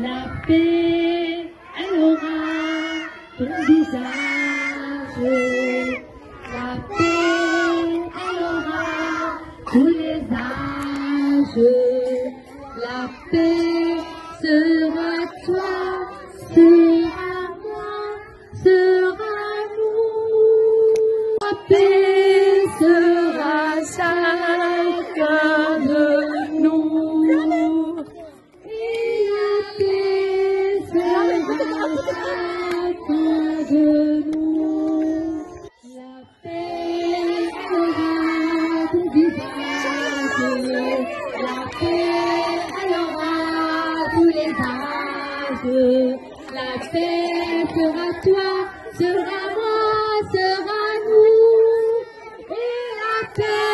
La paix, elle aura ton visage. La paix, elle aura tous les âges. La paix sera toi, sera moi, sera nous. La paix La paix, elle aura tous les âges. La paix sera toi, sera moi, sera nous. Et la paix.